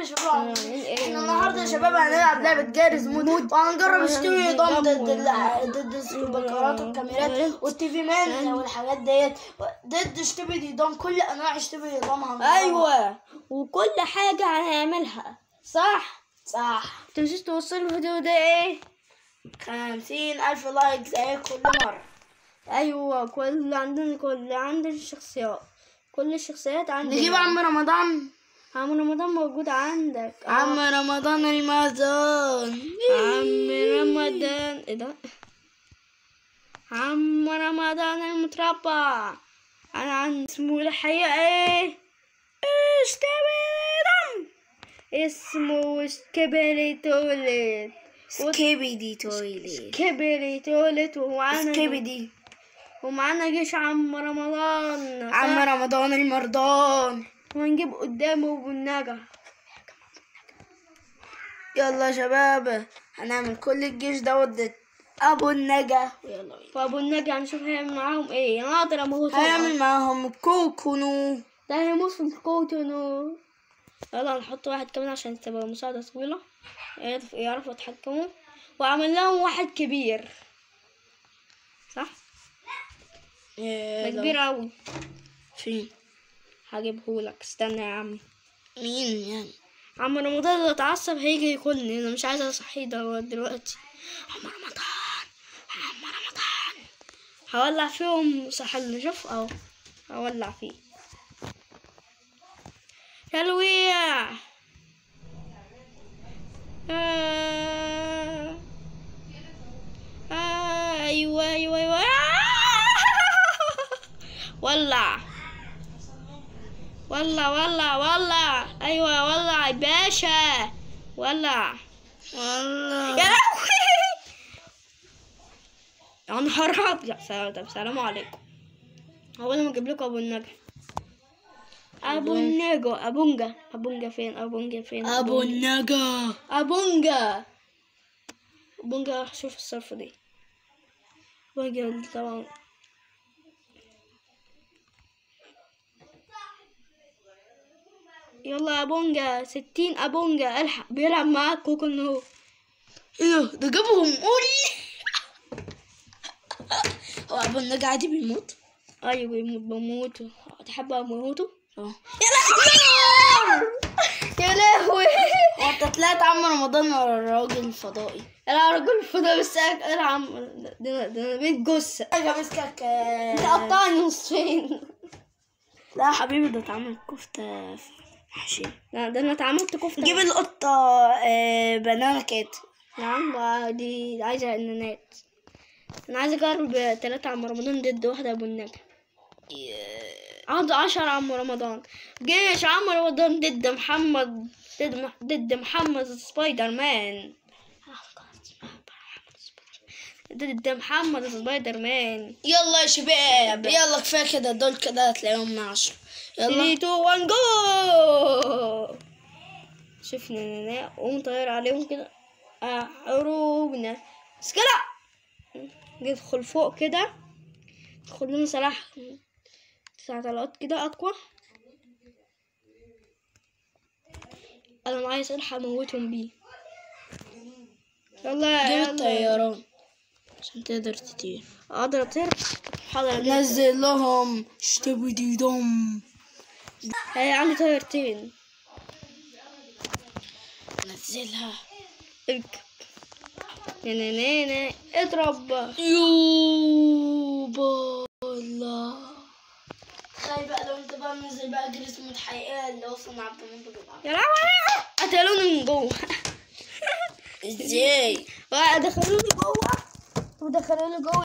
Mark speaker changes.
Speaker 1: ازيكم يا شباب إحنا النهارده يا شباب هنلعب لعبة جارز مود. وهنجرب نشتري نظام ضد ضد البكرات والكاميرات والتي في مان والحاجات ديت. ضد اشتري نظام كل أنواع اشتري نظام.
Speaker 2: أيوه. وكل حاجة هنعملها. صح؟
Speaker 1: صح.
Speaker 2: متنسوش توصلوا الفيديو ده إيه؟
Speaker 1: خمسين ألف لايك زي كل مرة.
Speaker 2: أيوه كل عندنا كل عندنا الشخصيات كل الشخصيات عندنا.
Speaker 1: نجيب عم رمضان.
Speaker 2: عم رمضان موجود عندك.
Speaker 1: عم رمضان المازون
Speaker 2: عم رمضان. إيه ده؟ عم رمضان المتربع. أنا عن اسمه الحقيقة إيه؟ اشتبيدم اسمه سكيبري توليت.
Speaker 1: سكيبيدي تويلي
Speaker 2: سكيبري توليت ومعانا
Speaker 1: سكيبيدي
Speaker 2: ومعانا جيش عم رمضان.
Speaker 1: عم رمضان المرضان.
Speaker 2: ونجيب قدامه بالنجا
Speaker 1: يلا يا شباب هنعمل كل الجيش ده. ضد أبو النجا. بينا.
Speaker 2: فأبو النجا هنشوف هيعمل معاهم إيه. أنا أقدر أموت
Speaker 1: هيعمل معاهم كوكونو.
Speaker 2: ده هيموت في الكوتونو يلا نحط واحد كمان عشان تبقى مساعدة طويلة. يعرف- يعرفوا يتحكموا. وعمل لهم واحد كبير. صح؟ ده كبير أوي.
Speaker 1: فين
Speaker 2: هجيبهولك. استنى يا عم
Speaker 1: مين يعني؟
Speaker 2: عم رمضان لو اتعصب هيجي ياكلني أنا مش عايزة اصحيه ده دلوقتي. عم رمضان. عم رمضان. هولع فيهم سحل شوف اهو هولع فيه. تلويع آه. آه. أيوه أيوه أيوه. ولع. ولع ولع ولع أيوه ولع يا باشا. ولع
Speaker 1: والله.
Speaker 2: يا لهوي. يا نهار أبيض. طب سلام عليكم. أول ما أجيب لكم أبو النجا. أبو النجا. ابونجا ابونجا فين؟ ابونجا فين؟
Speaker 1: أبو النجا.
Speaker 2: ابونجا ابونجا شوف الصرف دي. ابونجا طبعا. يلا ابونجا ستين ابونجا الحق بيلعب معاك كوكو هو
Speaker 1: إيه ده جابهم قولي هو أبو النجا عادي بيموت؟
Speaker 2: أيوه بيموت بموت. تحب اموته
Speaker 1: آه.
Speaker 2: يا لهوي!
Speaker 1: هو انت طلعت عم رمضان ولا الراجل الفضائي.
Speaker 2: أنا رجل فضا بس أنا عم ده ده بيت جثة.
Speaker 1: اجا مسكك.
Speaker 2: تقطعني نصين.
Speaker 1: لا يا حبيبي ده اتعمل كفتة
Speaker 2: لا ده أنا اتعملت كفتة
Speaker 1: نجيب القطة آه، بنانا كات
Speaker 2: يا عم دي عايزة أنانات. أنا عايزة أجرب تلاتة عم رمضان ضد واحدة أبو النجا عاوز عشرة عم رمضان. جيش عم رمضان ضد محمد ضد مح- ضد محمد سبايدر مان. ضد محمد سبايدر مان.
Speaker 1: يلا يا شباب يلا كفاية كده دول كده هتلاقيهم مع عشرة
Speaker 2: 3
Speaker 1: يلا
Speaker 2: 2 1 جو! شفنا نانا قوم طاير عليهم كده. عروبنا سكلا ندخل فوق كده. ندخل لنا سلاح تسع طلقات كده أقوى. أنا معايا سلاح أموتهم بيه. يلا
Speaker 1: جيب
Speaker 2: يلا.
Speaker 1: الطيران عشان تقدر تطير
Speaker 2: أقدر أطير؟ حاضر.
Speaker 1: نزل لهم. اشتبوا دي دم.
Speaker 2: هي عندي طيارتين
Speaker 1: نزلها.
Speaker 2: اركب نانا اضرب.
Speaker 1: يوبا الله تخيل بقى لو انت بقى منزل بقى اللي وصل مع عبد المنطق
Speaker 2: يا لهوي قتلوني من جوه.
Speaker 1: إزاي؟
Speaker 2: دخلوني جوه. ودخلوني جوه